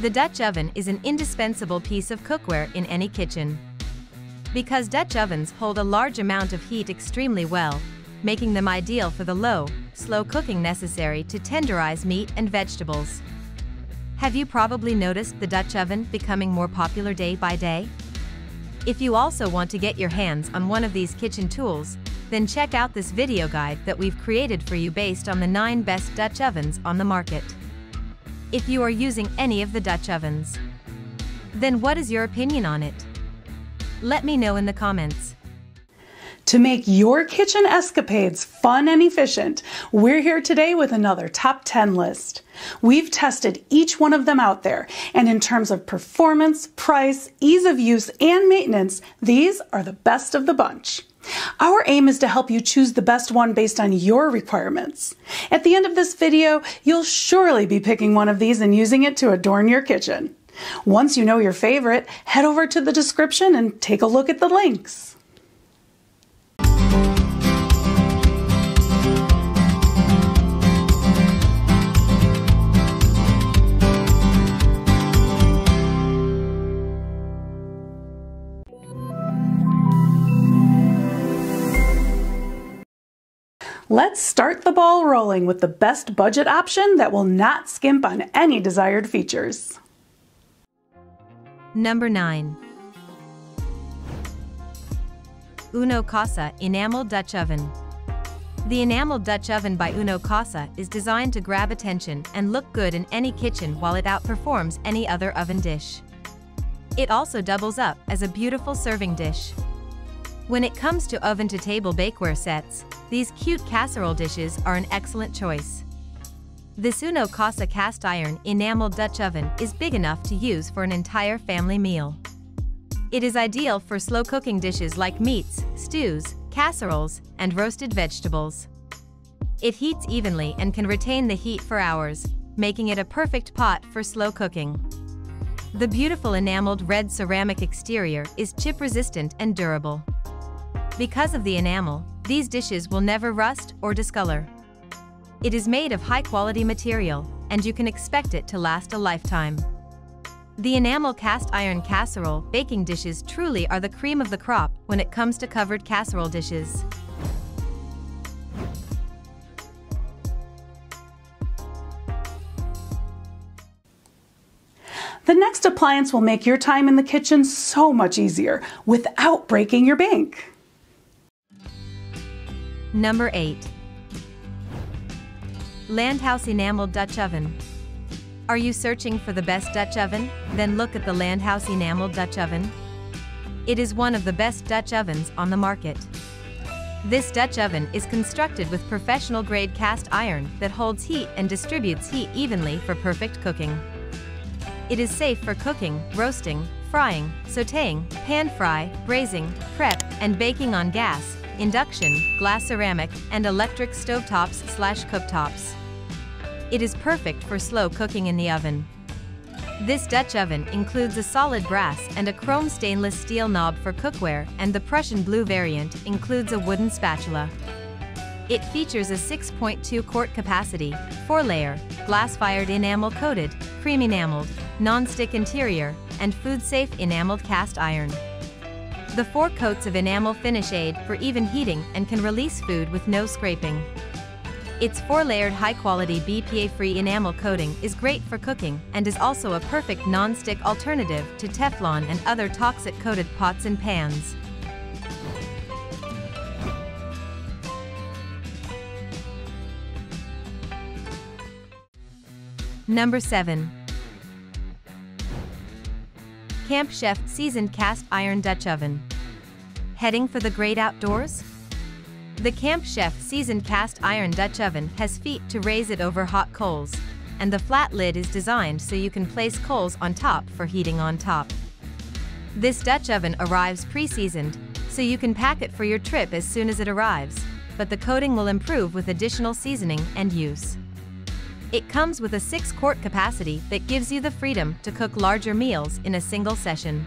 The Dutch oven is an indispensable piece of cookware in any kitchen. Because Dutch ovens hold a large amount of heat extremely well, making them ideal for the low, slow cooking necessary to tenderize meat and vegetables. Have you probably noticed the Dutch oven becoming more popular day by day? If you also want to get your hands on one of these kitchen tools, then check out this video guide that we've created for you based on the 9 best Dutch ovens on the market. If you are using any of the Dutch ovens, then what is your opinion on it? Let me know in the comments. To make your kitchen escapades fun and efficient, we're here today with another top 10 list. We've tested each one of them out there, and in terms of performance, price, ease of use, and maintenance, these are the best of the bunch. Our aim is to help you choose the best one based on your requirements. At the end of this video, you'll surely be picking one of these and using it to adorn your kitchen. Once you know your favorite, head over to the description and take a look at the links. Let's start the ball rolling with the best budget option that will not skimp on any desired features. Number 9. Uno Casa Enamel Dutch Oven. The Enamel Dutch Oven by Uno Casa is designed to grab attention and look good in any kitchen while it outperforms any other oven dish. It also doubles up as a beautiful serving dish. When it comes to oven-to-table bakeware sets, these cute casserole dishes are an excellent choice. This Uno Casa cast iron enameled Dutch oven is big enough to use for an entire family meal. It is ideal for slow cooking dishes like meats, stews, casseroles, and roasted vegetables. It heats evenly and can retain the heat for hours, making it a perfect pot for slow cooking. The beautiful enameled red ceramic exterior is chip resistant and durable. Because of the enamel, these dishes will never rust or discolor. It is made of high-quality material, and you can expect it to last a lifetime. The enamel cast iron casserole baking dishes truly are the cream of the crop when it comes to covered casserole dishes. The next appliance will make your time in the kitchen so much easier without breaking your bank. Number 8. Landhaus Enameled Dutch Oven. Are you searching for the best Dutch oven? Then look at the Landhaus Enameled Dutch Oven. It is one of the best Dutch ovens on the market. This Dutch oven is constructed with professional-grade cast iron that holds heat and distributes heat evenly for perfect cooking. It is safe for cooking, roasting, frying, sautéing, pan fry, braising, prep, and baking on gas, induction, glass ceramic, and electric stovetops slash cooktops. It is perfect for slow cooking in the oven. This Dutch oven includes a solid brass and a chrome stainless steel knob for cookware and the Prussian blue variant includes a wooden spatula. It features a 6.2 quart capacity, 4-layer, glass-fired enamel-coated, cream enameled, non-stick interior, and food-safe enameled cast iron. The four coats of enamel finish aid for even heating and can release food with no scraping. Its four-layered high-quality BPA-free enamel coating is great for cooking and is also a perfect non-stick alternative to Teflon and other toxic-coated pots and pans. Number 7. Camp Chef Seasoned Cast Iron Dutch Oven. Heading for the great outdoors? The Camp Chef Seasoned Cast Iron Dutch Oven has feet to raise it over hot coals, and the flat lid is designed so you can place coals on top for heating on top. This Dutch oven arrives pre-seasoned, so you can pack it for your trip as soon as it arrives, but the coating will improve with additional seasoning and use. It comes with a 6-quart capacity that gives you the freedom to cook larger meals in a single session.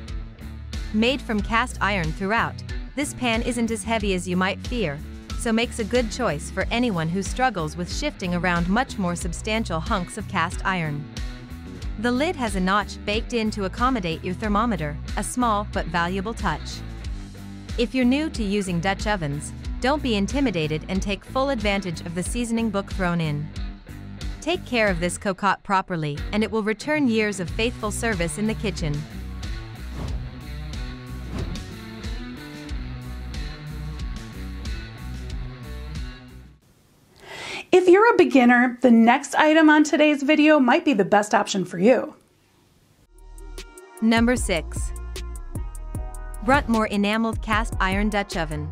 Made from cast iron throughout, this pan isn't as heavy as you might fear, so makes a good choice for anyone who struggles with shifting around much more substantial hunks of cast iron. The lid has a notch baked in to accommodate your thermometer, a small but valuable touch. If you're new to using Dutch ovens, don't be intimidated and take full advantage of the seasoning book thrown in. Take care of this cocotte properly and it will return years of faithful service in the kitchen. If you're a beginner, the next item on today's video might be the best option for you. Number 6. Bruntmor Enameled Cast Iron Dutch Oven.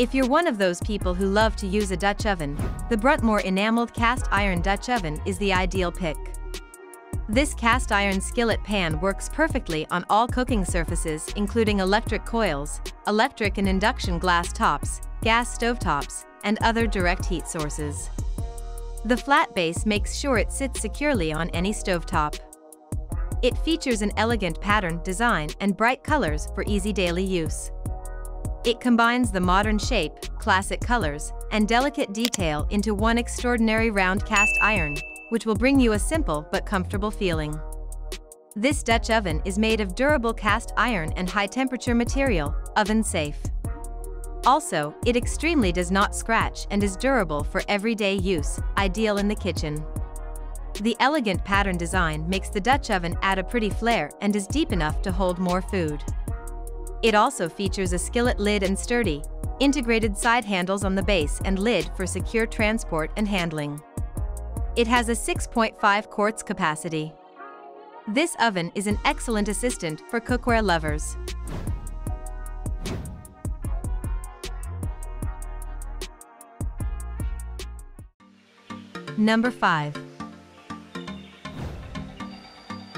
If you're one of those people who love to use a Dutch oven, the Bruntmor Enameled Cast Iron Dutch Oven is the ideal pick. This cast iron skillet pan works perfectly on all cooking surfaces including electric coils, electric and induction glass tops, gas stovetops, and other direct heat sources. The flat base makes sure it sits securely on any stovetop. It features an elegant pattern design and bright colors for easy daily use. It combines the modern shape, classic colors, and delicate detail into one extraordinary round cast iron, which will bring you a simple but comfortable feeling. This Dutch oven is made of durable cast iron and high-temperature material, oven safe. Also, it extremely does not scratch and is durable for everyday use, ideal in the kitchen. The elegant pattern design makes the Dutch oven add a pretty flair and is deep enough to hold more food. It also features a skillet lid and sturdy, integrated side handles on the base and lid for secure transport and handling. It has a 6.5 quarts capacity. This oven is an excellent assistant for cookware lovers. Number 5.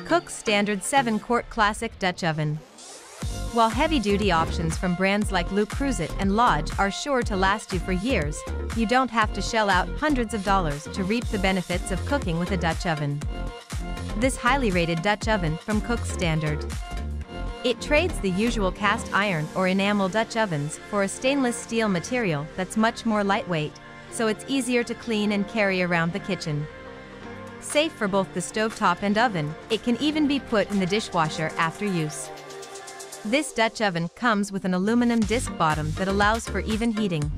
Cook's Standard 7-quart Classic Dutch Oven. While heavy-duty options from brands like Le Creuset and Lodge are sure to last you for years, you don't have to shell out hundreds of dollars to reap the benefits of cooking with a Dutch oven. This highly rated Dutch oven from Cook's Standard. It trades the usual cast iron or enamel Dutch ovens for a stainless steel material that's much more lightweight, so it's easier to clean and carry around the kitchen. Safe for both the stovetop and oven, it can even be put in the dishwasher after use. This Dutch oven comes with an aluminum disc bottom that allows for even heating.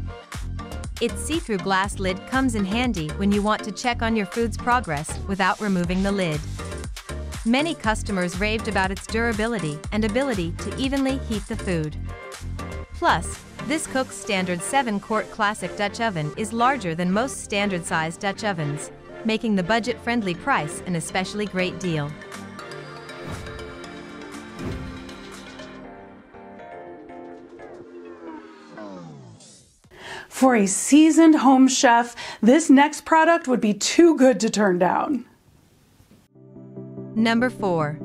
Its see-through glass lid comes in handy when you want to check on your food's progress without removing the lid. Many customers raved about its durability and ability to evenly heat the food. Plus, this Cook's Standard 7-quart classic Dutch oven is larger than most standard-sized Dutch ovens, making the budget-friendly price an especially great deal. For a seasoned home chef, this next product would be too good to turn down. Number 4.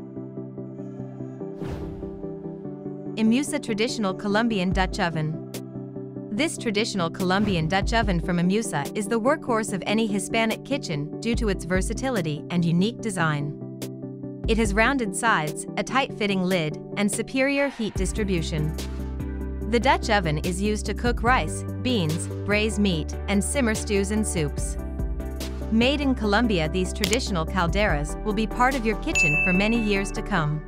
Imusa Traditional Colombian Dutch Oven. This traditional Colombian Dutch oven from Imusa is the workhorse of any Hispanic kitchen due to its versatility and unique design. It has rounded sides, a tight-fitting lid, and superior heat distribution. The Dutch oven is used to cook rice, beans, braise meat, and simmer stews and soups. Made in Colombia these traditional calderas will be part of your kitchen for many years to come.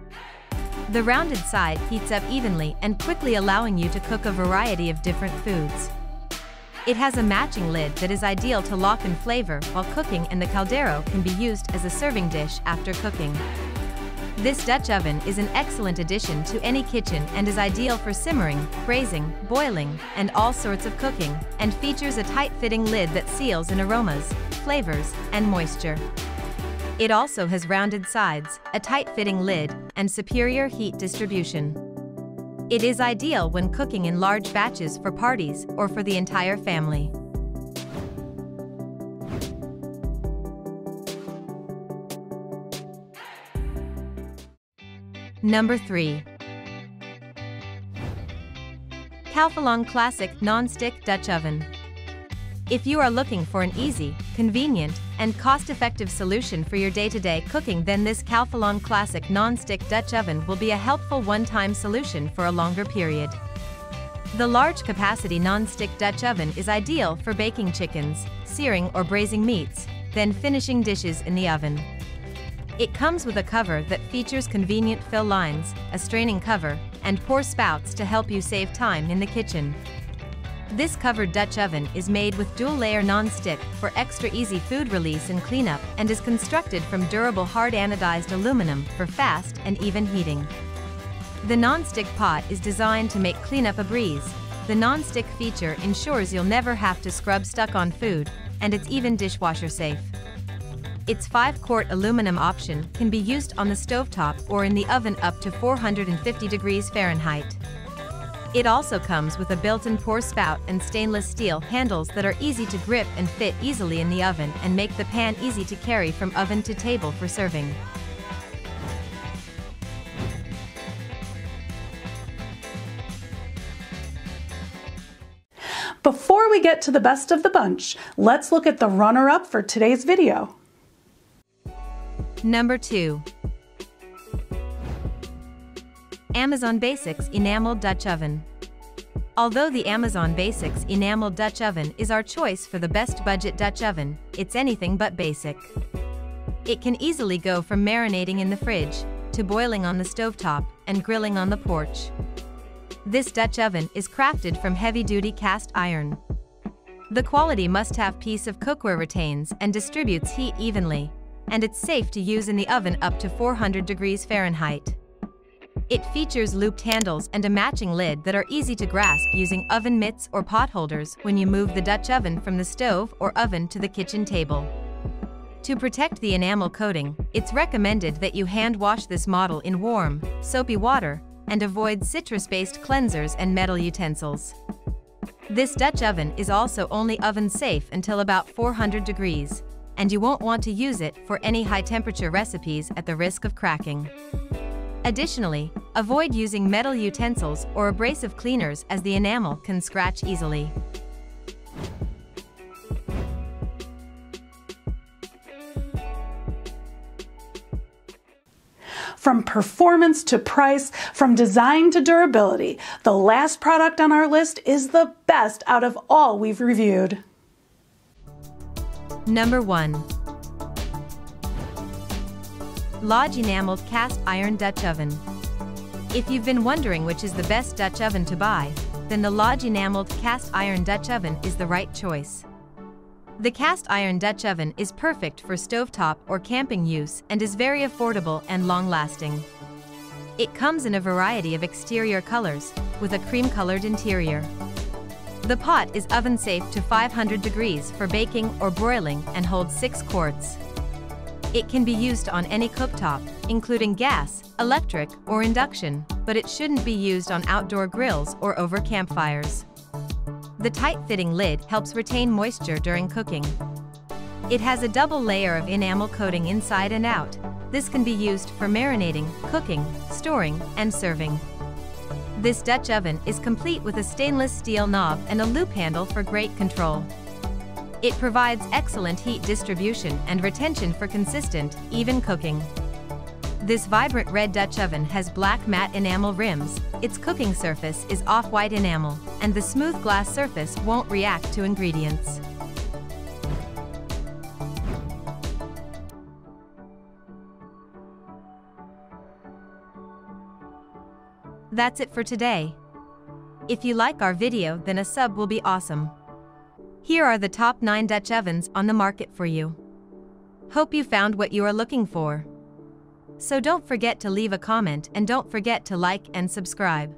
The rounded side heats up evenly and quickly allowing you to cook a variety of different foods. It has a matching lid that is ideal to lock in flavor while cooking and the caldero can be used as a serving dish after cooking. This Dutch oven is an excellent addition to any kitchen and is ideal for simmering, braising, boiling, and all sorts of cooking, and features a tight-fitting lid that seals in aromas, flavors, and moisture. It also has rounded sides, a tight-fitting lid, and superior heat distribution. It is ideal when cooking in large batches for parties or for the entire family. Number 3. Calphalon Classic Non-Stick Dutch Oven. If you are looking for an easy, convenient, and cost-effective solution for your day-to-day -day cooking then this Calphalon Classic Non-Stick Dutch Oven will be a helpful one-time solution for a longer period. The large-capacity non-stick Dutch oven is ideal for baking chickens, searing or braising meats, then finishing dishes in the oven. It comes with a cover that features convenient fill lines, a straining cover, and pour spouts to help you save time in the kitchen. This covered Dutch oven is made with dual-layer non-stick for extra easy food release and cleanup and is constructed from durable hard anodized aluminum for fast and even heating. The non-stick pot is designed to make cleanup a breeze. The non-stick feature ensures you'll never have to scrub stuck-on food, and it's even dishwasher safe. Its 5-quart aluminum option can be used on the stovetop or in the oven up to 450 degrees Fahrenheit. It also comes with a built-in pour spout and stainless steel handles that are easy to grip and fit easily in the oven and make the pan easy to carry from oven to table for serving. Before we get to the best of the bunch, let's look at the runner-up for today's video. Number 2. Amazon Basics Enamel Dutch Oven. Although the Amazon Basics Enamel Dutch Oven is our choice for the best budget Dutch oven, it's anything but basic. It can easily go from marinating in the fridge, to boiling on the stovetop, and grilling on the porch. This Dutch oven is crafted from heavy-duty cast iron. The quality must-have piece of cookware retains and distributes heat evenly, and it's safe to use in the oven up to 400 degrees Fahrenheit. It features looped handles and a matching lid that are easy to grasp using oven mitts or pot holders when you move the Dutch oven from the stove or oven to the kitchen table. To protect the enamel coating, it's recommended that you hand wash this model in warm, soapy water and avoid citrus-based cleansers and metal utensils. This Dutch oven is also only oven safe until about 400 degrees, and you won't want to use it for any high-temperature recipes at the risk of cracking. Additionally, avoid using metal utensils or abrasive cleaners as the enamel can scratch easily. From performance to price, from design to durability, the last product on our list is the best out of all we've reviewed. Number 1. Lodge Enameled Cast Iron Dutch Oven. If you've been wondering which is the best Dutch oven to buy, then the Lodge Enameled Cast Iron Dutch Oven is the right choice. The cast iron Dutch oven is perfect for stovetop or camping use and is very affordable and long-lasting. It comes in a variety of exterior colors, with a cream-colored interior. The pot is oven safe to 500 degrees for baking or broiling and holds 6 quarts. It can be used on any cooktop, including gas, electric, or induction, but it shouldn't be used on outdoor grills or over campfires. The tight-fitting lid helps retain moisture during cooking. It has a double layer of enamel coating inside and out. This can be used for marinating, cooking, storing, and serving. This Dutch oven is complete with a stainless steel knob and a loop handle for great control. It provides excellent heat distribution and retention for consistent, even cooking. This vibrant red Dutch oven has black matte enamel rims, its cooking surface is off-white enamel, and the smooth glass surface won't react to ingredients. That's it for today. If you like our video then a sub will be awesome. Here are the top 9 Dutch ovens on the market for you. Hope you found what you are looking for. So don't forget to leave a comment and don't forget to like and subscribe.